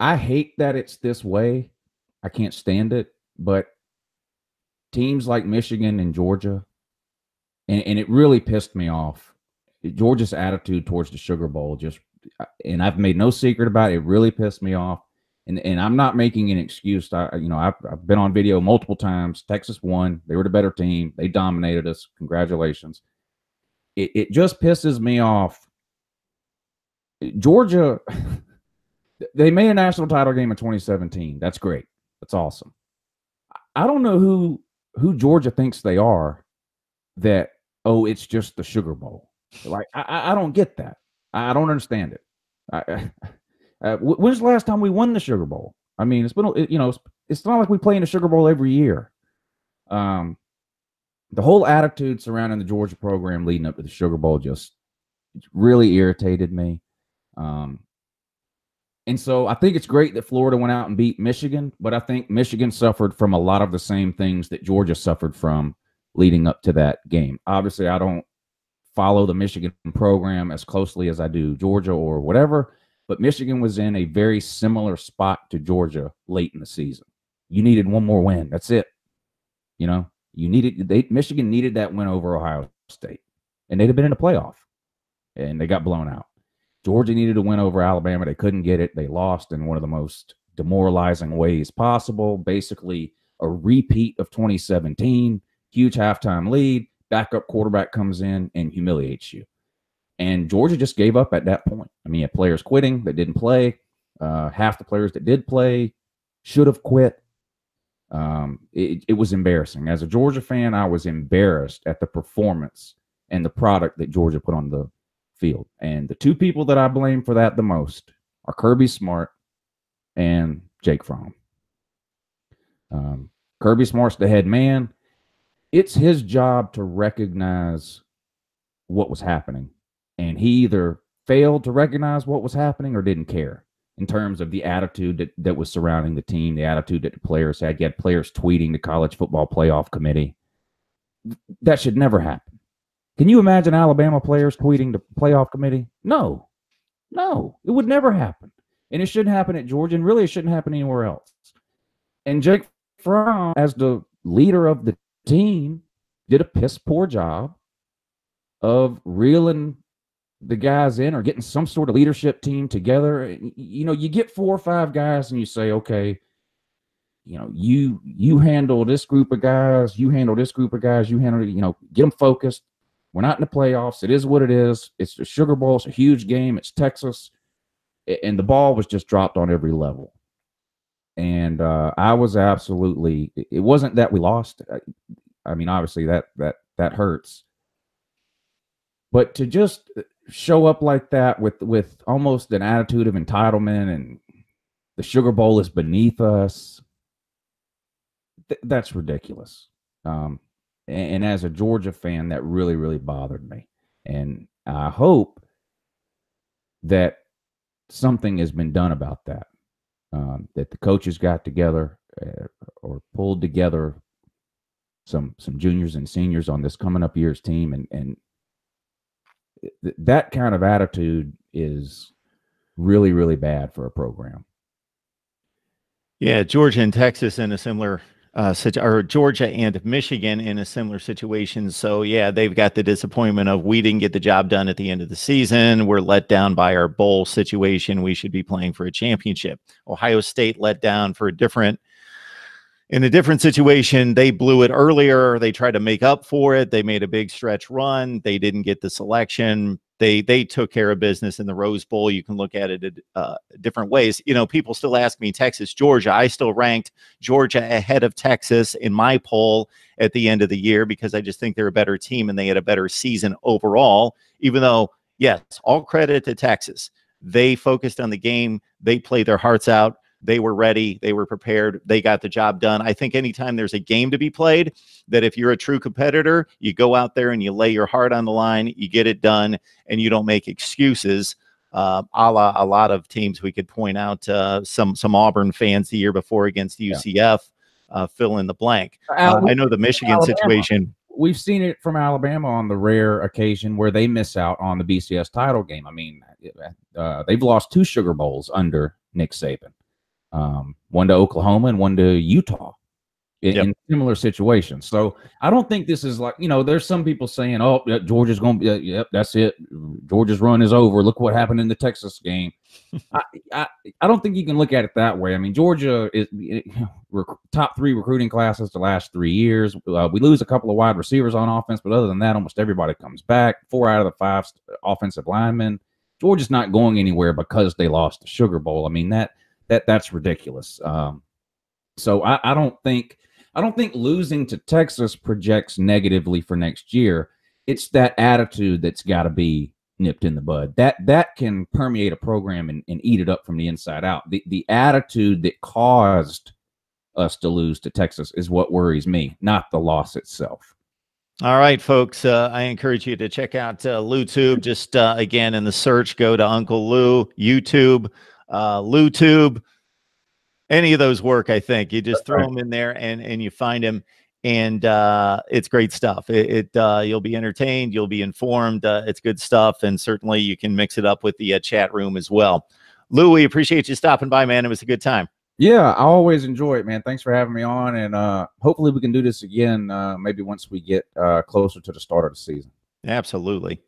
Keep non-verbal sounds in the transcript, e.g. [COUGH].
I hate that it's this way. I can't stand it. But teams like Michigan and Georgia, and, and it really pissed me off. Georgia's attitude towards the Sugar Bowl just, uh, and I've made no secret about it. It really pissed me off. And, and I'm not making an excuse. I, you know, I've, I've been on video multiple times. Texas won. They were the better team. They dominated us. Congratulations. It, it just pisses me off. Georgia, [LAUGHS] they made a national title game in 2017. That's great. That's awesome. I don't know who who Georgia thinks they are. That oh, it's just the Sugar Bowl. Like I, I don't get that. I don't understand it. I, [LAUGHS] uh, when's the last time we won the Sugar Bowl? I mean, it's been you know, it's, it's not like we play in the Sugar Bowl every year. Um, the whole attitude surrounding the Georgia program leading up to the Sugar Bowl just really irritated me. Um, and so I think it's great that Florida went out and beat Michigan, but I think Michigan suffered from a lot of the same things that Georgia suffered from leading up to that game. Obviously, I don't follow the Michigan program as closely as I do Georgia or whatever, but Michigan was in a very similar spot to Georgia late in the season. You needed one more win. That's it. You know, you needed they Michigan needed that win over Ohio State, and they'd have been in a playoff, and they got blown out. Georgia needed to win over Alabama. They couldn't get it. They lost in one of the most demoralizing ways possible. Basically, a repeat of 2017. Huge halftime lead. Backup quarterback comes in and humiliates you. And Georgia just gave up at that point. I mean, players quitting that didn't play. Uh, half the players that did play should have quit. Um, it, it was embarrassing. As a Georgia fan, I was embarrassed at the performance and the product that Georgia put on the field. And the two people that I blame for that the most are Kirby Smart and Jake Fromm. Um, Kirby Smart's the head man. It's his job to recognize what was happening and he either failed to recognize what was happening or didn't care in terms of the attitude that, that was surrounding the team, the attitude that the players had. You had players tweeting the college football playoff committee. That should never happen. Can you imagine Alabama players tweeting the playoff committee? No, no, it would never happen. And it shouldn't happen at Georgia, and really it shouldn't happen anywhere else. And Jake Fromm, as the leader of the team, did a piss poor job of reeling the guys in or getting some sort of leadership team together. You know, you get four or five guys and you say, okay, you know, you you handle this group of guys, you handle this group of guys, you handle, you know, get them focused. We're not in the playoffs. It is what it is. It's the Sugar Bowl. It's a huge game. It's Texas, and the ball was just dropped on every level. And uh, I was absolutely. It wasn't that we lost. I mean, obviously that that that hurts. But to just show up like that with with almost an attitude of entitlement and the sugar bowl is beneath us th- that's ridiculous um, and, and, as a georgia fan that really really bothered me and i hope that something has been done about that um, that the coaches got together uh, or pulled together some some juniors and seniors on this coming up year's team and and that kind of attitude is really really bad for a program. Yeah, Georgia and Texas in a similar uh, or Georgia and Michigan in a similar situation. So yeah, they've got the disappointment of we didn't get the job done at the end of the season. We're let down by our bowl situation. We should be playing for a championship. Ohio State let down for a different in a different situation, they blew it earlier. They tried to make up for it. They made a big stretch run. They didn't get the selection. They they took care of business in the Rose Bowl. You can look at it uh, different ways. You know, people still ask me Texas, Georgia. I still ranked Georgia ahead of Texas in my poll at the end of the year because I just think they're a better team and they had a better season overall. Even though, yes, all credit to Texas. They focused on the game. They played their hearts out they were ready, they were prepared, they got the job done. I think anytime there's a game to be played, that if you're a true competitor, you go out there and you lay your heart on the line, you get it done, and you don't make excuses. Uh, a la a lot of teams we could point out uh, some some Auburn fans the year before against UCF, yeah. uh, fill in the blank. Uh, I know the Michigan Alabama. situation. We've seen it from Alabama on the rare occasion where they miss out on the BCS title game. I mean, uh, they've lost two Sugar Bowls under Nick Saban. Um, one to Oklahoma and one to Utah in, Yep. in similar situations. So I don't think this is like you know. There's some people saying, "Oh, yeah, Georgia's going to be. Yep, that's it. Georgia's run is over. Look what happened in the Texas game." [LAUGHS] I, I I don't think you can look at it that way. I mean, Georgia is rec- top three recruiting classes the last three years. Uh, we lose a couple of wide receivers on offense, but other than that, almost everybody comes back. Four out of the five offensive linemen. Georgia's not going anywhere because they lost the Sugar Bowl. I mean that that that's ridiculous. Um, so I, I don't think I don't think losing to Texas projects negatively for next year. It's that attitude that's got to be nipped in the bud. That that can permeate a program and, and eat it up from the inside out. The the attitude that caused us to lose to Texas is what worries me, not the loss itself. All right, folks. Uh, I encourage you to check out uh, LouTube. Just uh, again in the search, go to Uncle Lou YouTube, uh, LouTube. Any of those work, I think. You just throw them in there and and you find them, and uh, it's great stuff. It, it uh, you'll be entertained, you'll be informed. Uh, it's good stuff, and certainly you can mix it up with the uh, chat room as well. Lou, we appreciate you stopping by, man. It was a good time. Yeah, I always enjoy it, man. Thanks for having me on, and uh, hopefully we can do this again. Uh, maybe once we get uh, closer to the start of the season. Absolutely.